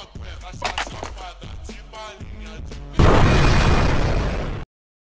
ọ̀pẹ̀ àṣàṣọ́ padà tí bá ìrìn àjò.